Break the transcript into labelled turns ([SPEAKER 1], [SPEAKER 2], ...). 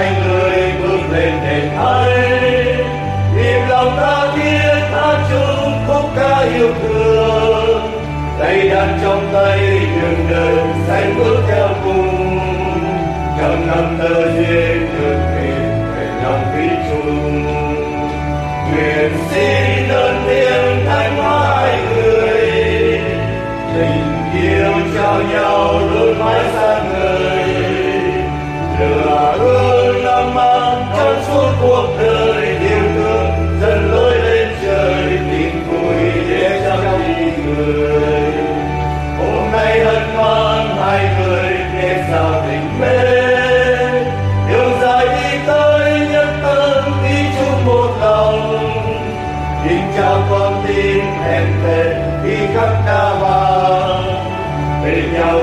[SPEAKER 1] anh người bước lên đền thánh. Niềm lòng tha thiết ta chung khúc ca yêu thương. Tay đàn trong tay đường đời xanh bước theo cùng. Trăm năm tơ duyên được tìm lòng vĩ chung nguyện xin đơn thiên thánh hai người. Tình yêu trao nhau đôi mãi san din händer vi kan vara. Vill jag